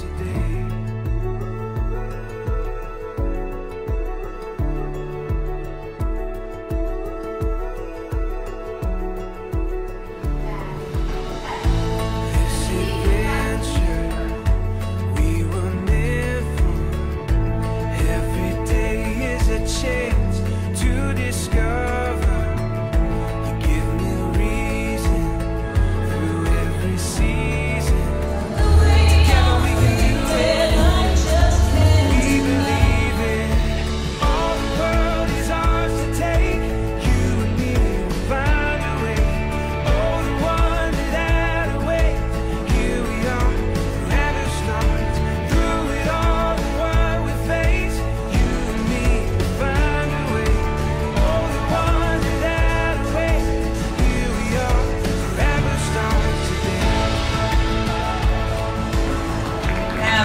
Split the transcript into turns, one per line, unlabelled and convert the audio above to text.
today.